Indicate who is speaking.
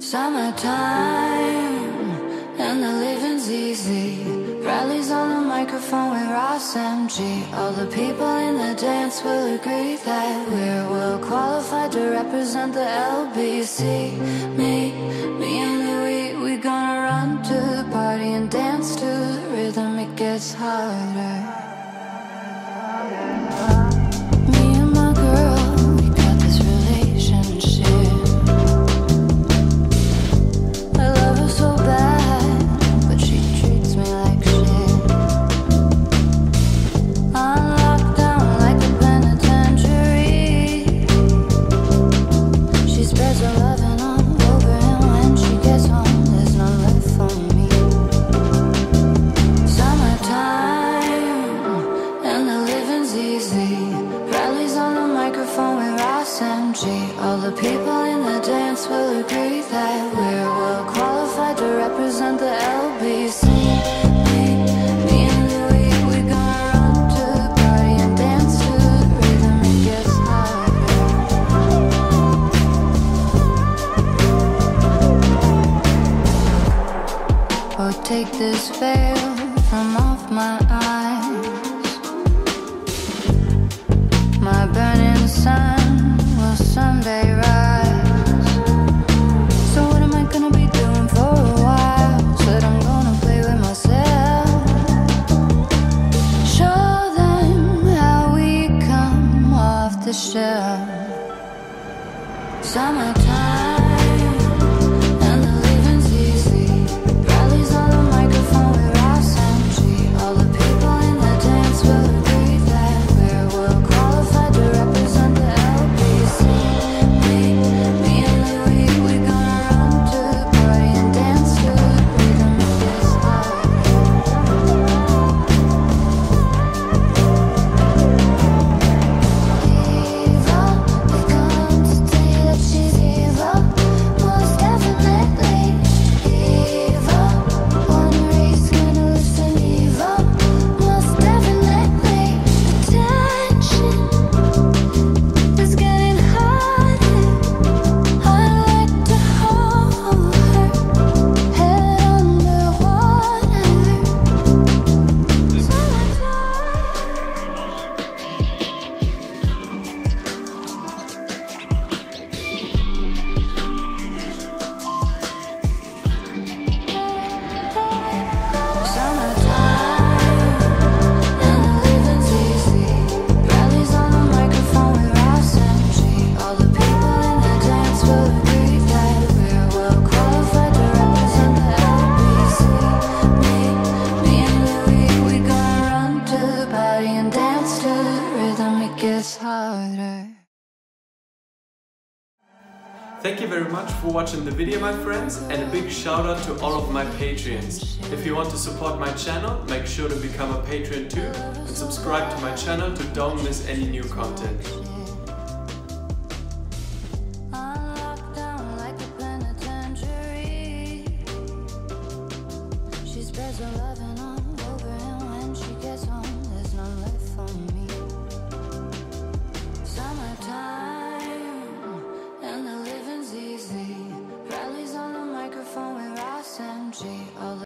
Speaker 1: Summertime and the living's easy. Rallies on the microphone with Ross MG. All the people in the dance will agree that we're well qualified to represent the LBC. Me, me and Louis, we gonna run to the party and dance to the rhythm. It gets harder. Me people in the dance will agree that we're well qualified to represent the LBC. Or oh, take this veil from off my eyes. My burning sun will someday rise. Summertime. Harder.
Speaker 2: Thank you very much for watching the video my friends and a big shout out to all of my Patreons. If you want to support my channel, make sure to become a Patreon too and subscribe to my channel to don't miss any new content.
Speaker 1: I'm locked down like a. She spreads her loving all over, and when she gets home, there's none left for me.